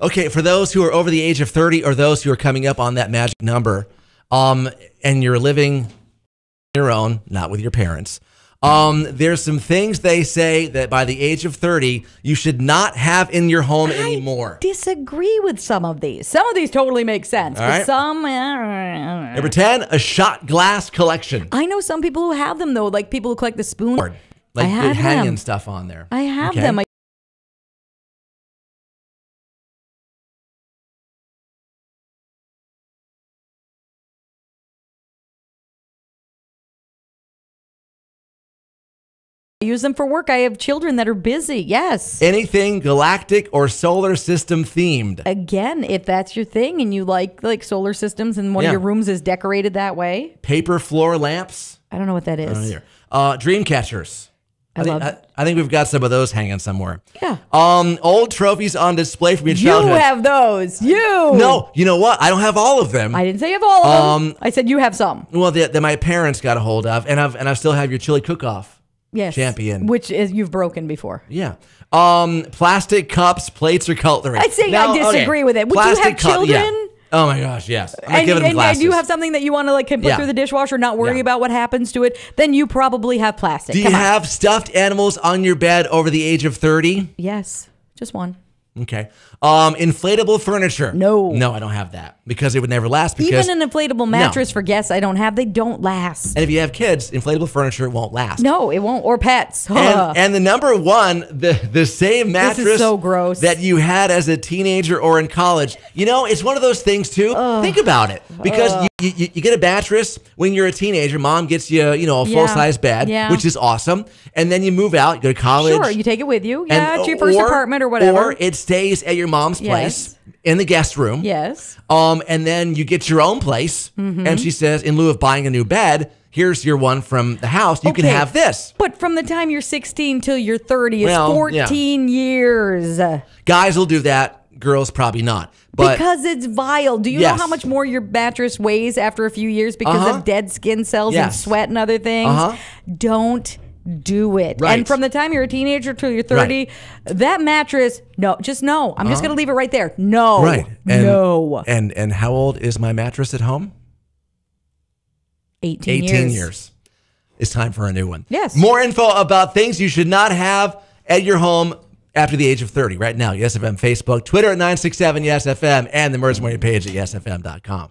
Okay, for those who are over the age of 30 or those who are coming up on that magic number, um, and you're living your own, not with your parents, um, there's some things they say that by the age of 30, you should not have in your home anymore. I disagree with some of these. Some of these totally make sense, All but right. some. eh, Number 10, a shot glass collection. I know some people who have them though, like people who collect the spoon. Like I have hanging them. stuff on there. I have Okay. them. I use them for work. I have children that are busy. Yes. Anything galactic or solar system themed. Again, if that's your thing and you like like solar systems and one Yeah. of your rooms is decorated that way, Paper floor lamps. I don't know what that is. I don't know is. either. Uh, dream catchers. I think, love I, I think we've got some of those hanging somewhere. Yeah. Um, old trophies on display from your childhood. You have those. You. no, you know what? I don't have all of them. I didn't say you have all of Um, them. I said you have some. well, that, that my parents got a hold of, and I've and I still have your chili cook-off. Yes. champion. Which is you've broken before. Yeah. Um, plastic cups, plates, or cutlery. I'd say I disagree with it. Would you have Plastic cup- yeah. children? Oh my gosh, yes. I'm And, and, and you have something that you want to like can put Yeah. through the dishwasher, not worry Yeah. about what happens to it, then you probably have plastic. Do you Come on. have stuffed animals on your bed over the age of 30? Yes. Just one. Okay. Um, inflatable furniture. No. No, I don't have that because it would never last. Because Even an inflatable mattress for guests I don't have, they don't last. and if you have kids, inflatable furniture won't last. no, it won't. Or pets. And, and the number one, the the same mattress so gross. that you had as a teenager or in college. You know, it's one of those things too. Think about it, because you, you you get a mattress when you're a teenager. Mom gets you, you know, a Yeah. full size bed, Yeah. which is awesome. And then you move out, you go to college. sure, you take it with you. Yeah, and- to your first or- apartment or whatever. Or it stays at your mom's Yes. place in the guest room. yes. Um, and then you get your own place, Mm-hmm. and she says, in lieu of buying a new bed, here's your one from the house. You can have this. But from the time you're 16 till you're 30 is Well, yeah. 14 years. Guys will do that. Girls probably not. But because it's vile. Do you Yes. know how much more your mattress weighs after a few years because Uh-huh. of dead skin cells and sweat and other things? Uh-huh. Don't do it. Right. And from the time you're a teenager till you're 30, that mattress, no, just no. I'm just going to leave it right there. No. Uh-huh. right. And, no. And and how old is my mattress at home? 18, 18 years. years. It's time for a new one. Yes. More info about things you should not have at your home after the age of 30 right now. Yes FM Facebook, Twitter at 967 Yes FM, and the Merge Morning page at yesfm.com.